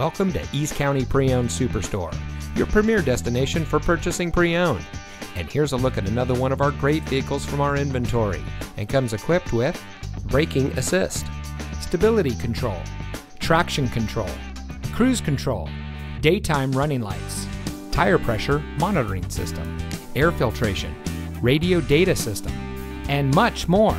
Welcome to East County Pre-Owned Superstore, your premier destination for purchasing pre-owned. And here's a look at another one of our great vehicles from our inventory and comes equipped with braking assist, stability control, traction control, cruise control, daytime running lights, tire pressure monitoring system, air filtration, radio data system, and much more.